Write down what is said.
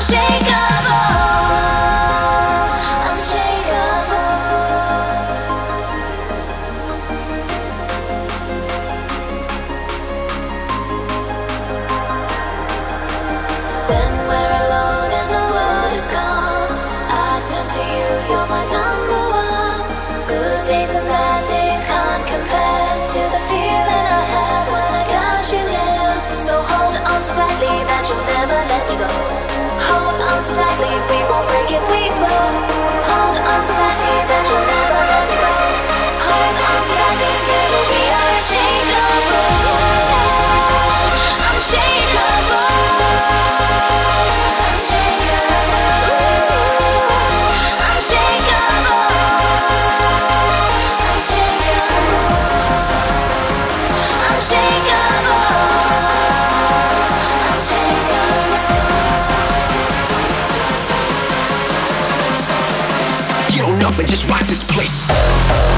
shake. on so that you'll never let me go. Hold on so we won't break if we explode. Hold on so. up and just rock this place.